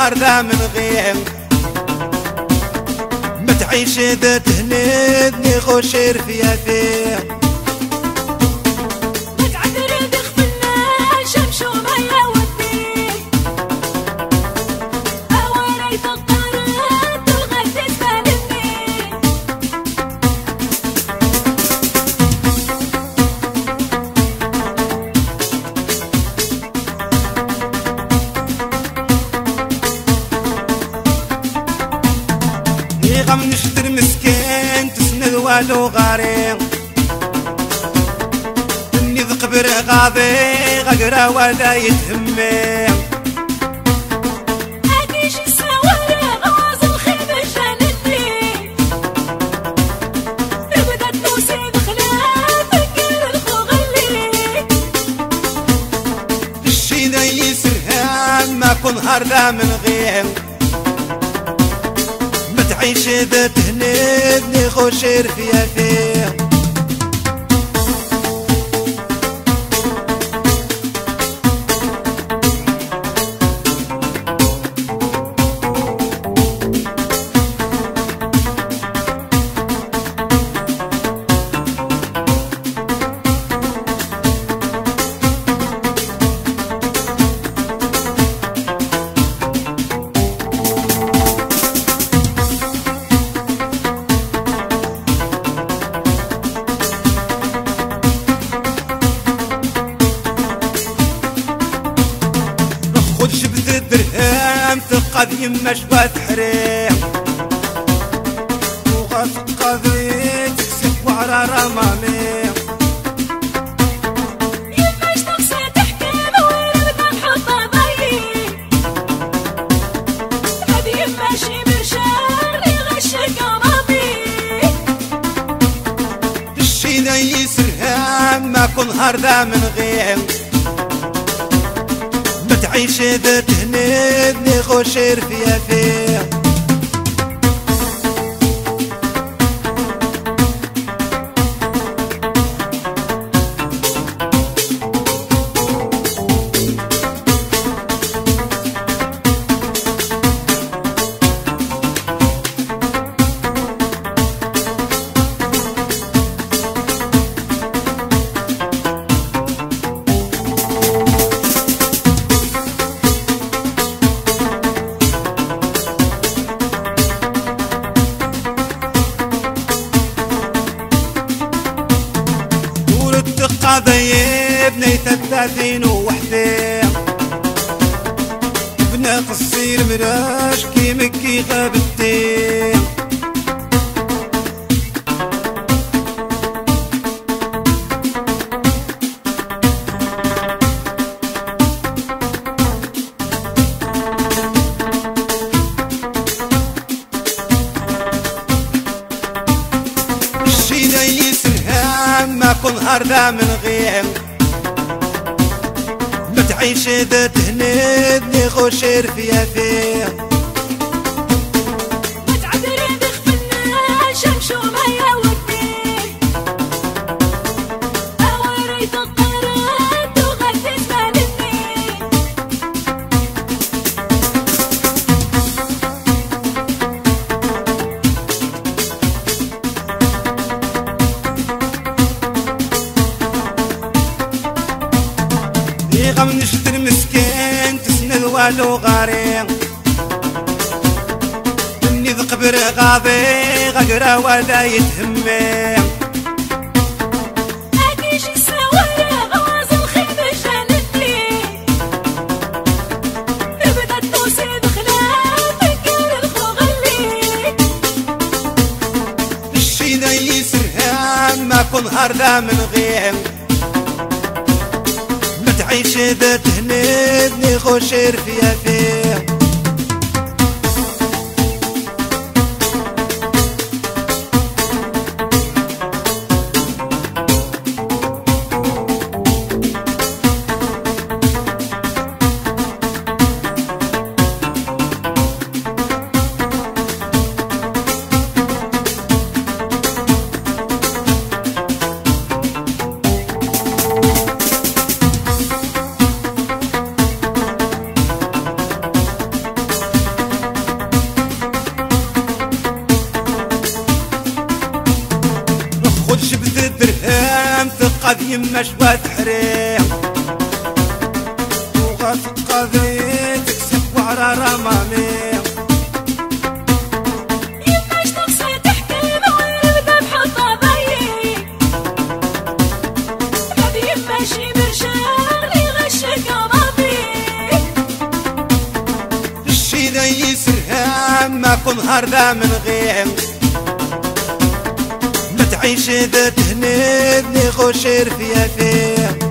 نهار ذا من غير ما تعيش ذا تهندني خوشير فيها فيه والو غاري إني ذقبر غاضي غقرا ولا يتهمي ما كن هرلا من غير عيش ذا تهنيدني خوشير فيها قد يما شوات حريم. وغاس قضيت وعرى رمامي ما كن هردا من غيم. تعيش ذا تهنيدني غشير فيها فيها ابني ثلاثين ووحدة ابن قصير مراش كي مكي غابتي ما كن هردا من غير بتعيش ذا تهندني غشير فيها فيه والو غاري مني ذقبر غاضي غقرا ولا يتهمي ما كن هردا من غير عيش ذا تهندني خوشير فيها فيه شوات حريق وغثقة ذي تكسب وعرى رمامي ما كن هردا من غير. تعيش ذا تهنيدني خوشير فيا فيه